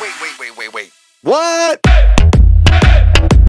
Wait, wait, wait, wait, wait. What?